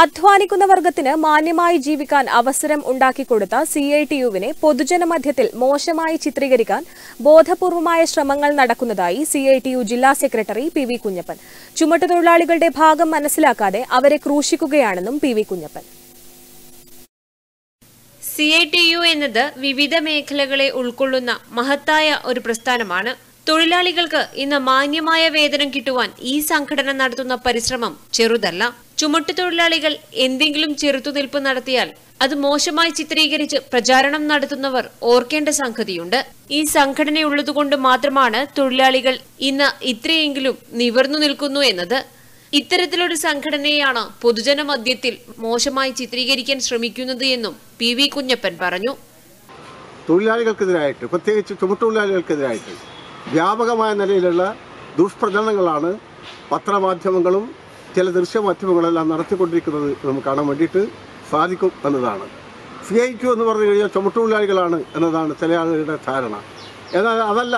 അധ്വാനിക്കുന്ന വർഗത്തിന് മാന്യമായി ജീവിക്കാൻ അവസരം ഉണ്ടാക്കിക്കൊടുത്ത സി ഐ ടി യുവിനെ പൊതുജനമധ്യത്തിൽ മോശമായി ചിത്രീകരിക്കാൻ ബോധപൂർവമായ ശ്രമങ്ങൾ നടക്കുന്നതായി സി ഐ ടി യു ജില്ലാ സെക്രട്ടറി പി വി കുഞ്ഞപ്പൻ. ചുമട്ടുതൊഴിലാളികളുടെ ഭാഗം മനസ്സിലാക്കാതെ അവരെ ക്രൂശിക്കുകയാണെന്നും P V Kunhappan. C I T U എന്നത് വിവിധ മേഖലകളെ ഉൾക്കൊള്ളുന്ന മഹത്തായ ഒരു പ്രസ്ഥാനമാണ്. തൊഴിലാളികൾക്ക് ഇന്ന് മാന്യമായ വേതനം കിട്ടുവാൻ ഈ സംഘടന നടത്തുന്ന പരിശ്രമം ചെറുതല്ല. ചുമട്ടുതൊഴിലാളികൾ എന്തെങ്കിലും ചെറുത്തുനിൽപ്പ് നടത്തിയാൽ അത് മോശമായി ചിത്രീകരിച്ച് പ്രചാരണം നടത്തുന്നവർ ഓർക്കേണ്ട സംഗതിയുണ്ട്. ഈ സംഘടനയുള്ളതുകൊണ്ട് മാത്രമാണ് തൊഴിലാളികൾ ഇന്ന് ഇത്രയെങ്കിലും നിവർന്നു നിൽക്കുന്നു എന്നത്. ഇത്തരത്തിലൊരു സംഘടനയാണ് പൊതുജന മധ്യത്തിൽ മോശമായി ചിത്രീകരിക്കാൻ ശ്രമിക്കുന്നത് എന്നും പി വി കുഞ്ഞപ്പൻ പറഞ്ഞു. തൊഴിലാളികൾക്കെതിരായിട്ട് പ്രത്യേകിച്ച് ചുമട്ടുതൊഴിലാളികൾക്കെതിരായിട്ട് വ്യാപകമായ നിലയിലുള്ള ദുഷ്പ്രചരണങ്ങളാണ് പത്രമാധ്യമങ്ങളും ചില ദൃശ്യമാധ്യമങ്ങളെല്ലാം നടത്തിക്കൊണ്ടിരിക്കുന്നത് നമുക്ക് കാണാൻ വേണ്ടിയിട്ട് സാധിക്കും എന്നതാണ്. സി ഐ ടു എന്ന് പറഞ്ഞു കഴിഞ്ഞാൽ ചുമട്ടുതൊഴിലാളികളാണ് എന്നതാണ് ചില ആളുകളുടെ ധാരണ. എന്നാൽ അതല്ല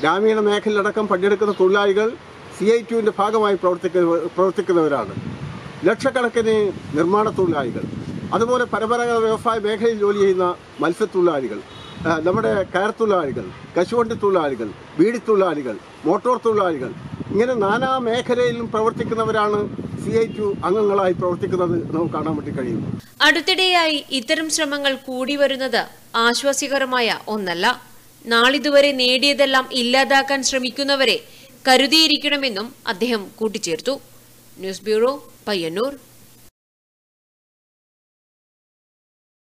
ഗ്രാമീണ മേഖലയിലടക്കം പങ്കെടുക്കുന്ന തൊഴിലാളികൾ സി ഐ ടുവിന്റെ ഭാഗമായി പ്രവർത്തിക്കുന്ന പ്രവർത്തിക്കുന്നവരാണ്. ലക്ഷക്കണക്കിന് നിർമ്മാണ തൊഴിലാളികൾ അതുപോലെ പരമ്പരാഗത വ്യവസായ മേഖലയിൽ ജോലി ചെയ്യുന്ന മത്സ്യത്തൊഴിലാളികൾ നമ്മുടെ കയർ തൊഴിലാളികൾ കശുവണ്ടി തൊഴിലാളികൾ ബീഡി തൊഴിലാളികൾ മോട്ടോർ തൊഴിലാളികൾ ഇങ്ങനെ നാനാ മേഖലയിലും പ്രവർത്തിക്കുന്നവരാണ് സി ഐ ടു അംഗങ്ങളായി പ്രവർത്തിക്കുന്നത് നമുക്ക് കാണാൻ വേണ്ടി കഴിയും. അടുത്തിടെയായി ഇത്തരം ശ്രമങ്ങൾ കൂടി വരുന്നത് ആശ്വാസ്യകരമായ ഒന്നല്ല. നാളിതുവരെ നേടിയതെല്ലാം ഇല്ലാതാക്കാൻ ശ്രമിക്കുന്നവരെ കരുതിയിരിക്കണമെന്നും അദ്ദേഹം കൂട്ടിച്ചേർത്തു. News bureau Payyanur.